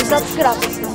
subscribe